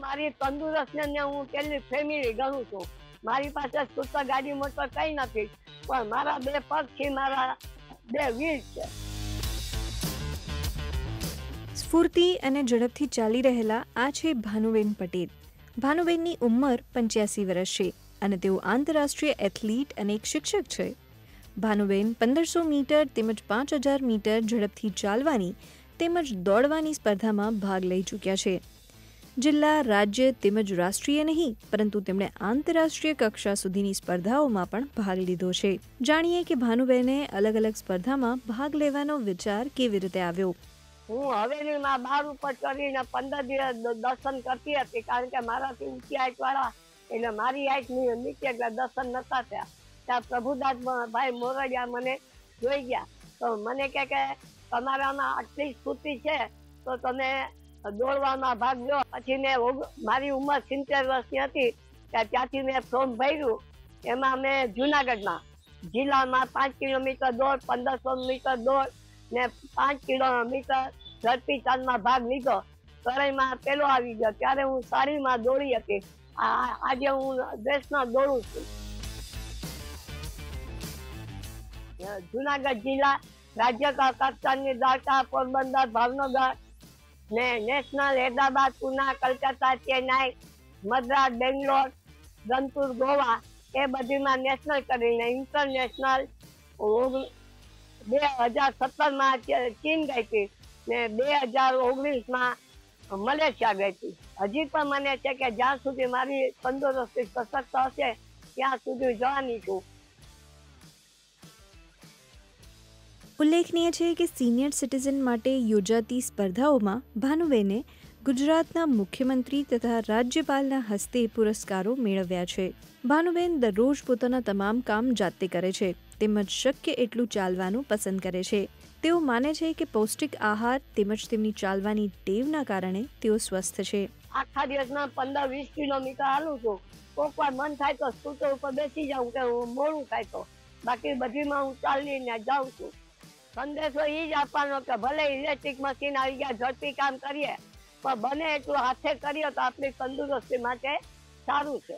મારી તંદુરસ્ત ને હું પેલી ફેમિલી ગણું છું. મારી પાસે સ્કૂટર ગાડી, મોટર કઈ નથી, પણ મારા બે પગ છે મારા બે વીલ છે. સ્ફૂર્તિ અને ઝડપથી ચાલી રહેલા આ છે ભાનુબેન પટેલ. ભાનુબેનની ઉંમર પંચ્યાસી વર્ષ છે અને તેઓ આંતરરાષ્ટ્રીય એથ્લીટ અને એક શિક્ષક છે. ભાનુબેન પંદરસો મીટર તેમજ પાંચ હજાર મીટર ઝડપથી ચાલવાની તેમજ દોડવાની સ્પર્ધામાં ભાગ લઈ ચૂક્યા છે. જિલ્લા, રાજ્ય તેમજ રાષ્ટ્રીય નહીં, પરંતુ તેમણે આંતરરાષ્ટ્રીય કક્ષા સુધીની સ્પર્ધાઓમાં પણ ભાગ લીધો છે. જાણીએ કે ભાનુબેને અલગ અલગ સ્પર્ધામાં ભાગ લેવાનો વિચાર કેવી રીતે આવ્યો? હું હવેલીમાં બાર ઉપર ચડીને પંદર દિવસ દર્શન કરતી હતી, કારણ કે મારાથી ઊંચી હાઈટ વાળા એટલે મારી હાઈટ નીચે એટલે દર્શન નતા થયા. ત્યાં પ્રભુદાસ ભાઈ મોરડિયા મને જોઈ ગયા. તો મને કે, તમારામાં આટલી સ્તુતિ છે, તો તમે દોડવામાં ભાગ લો. પછી મેં મારી ઉંમર સિત્તેર વર્ષની હતી ત્યાં ત્યાંથી મેં ફોર્મ ભર્યું. એમાં મેં જુનાગઢમાં, જિલ્લામાં પાંચ કિલોમીટર દોડ પંદરસો મીટર દોડ, ને પાંચ કિલોમીટર ઝડપી ચાલમાં ભાગ લીધો. તરાઈમાં પેલો આવી ગયો. ત્યારે હું સારીમાં દોડી હતી. આજે હું દેશમાં દોડું છું. જુનાગઢ જિલ્લા રાજ્ય કક્ષાની દ્વારકા પોરબંદર ભાવનગર ને નેશનલ હૈદરાબાદ પુના કલકત્તા, ચેન્નાઈ, મદ્રાસ, બેંગ્લોર ગંતુર ગોવા એ બધીમાં નેશનલ કરીને ઇન્ટરનેશનલ બે હજાર સત્તરમાં ચીન ગઈ હતી ને બે હજાર ઓગણીસમાં મલેશિયા ગઈ હતી. હજી પણ મને છે કે જ્યાં સુધી મારી તંદુરસ્તી સશક્ત હશે, ત્યાં સુધી જવાની છું. ઉલ્લેખનીય છે કે સિનિયર સિટીઝન માટે યોજાતી સ્પર્ધાઓમાં ભાનુબેને ગુજરાતના મુખ્યમંત્રી તથા રાજ્યપાલના હસ્તે પુરસ્કારો મેળવ્યા છે. ભાનુબેન દરરોજ પોતાના તમામ કામ જાતે કરે છે, તેમજ શક્ય એટલું ચાલવાનું પસંદ કરે છે. તેઓ માને છે કે પૌષ્ટિક આહાર તેમજ તેમની ચાલવાની ટેવના કારણે તેઓ સ્વસ્થ છે. આખા દિવસમાં પંદર વીસ કિલોમીટર હાલું છું. કોક વાર મન થાય તો સ્કૂટર ઉપર બેસી જાઉં કે મોડું થાય તો. બાકી બધીમાં હું ચાલીને જાઉં છું. સંદેશો એ જ આપવાનો કે ભલે ઇલેક્ટ્રિક મશીન આવી ગયા, ઝડપી કામ કરીએ, પણ બને એટલું હાથે કરીએ તો આપણી તંદુરસ્તી માટે સારું છે.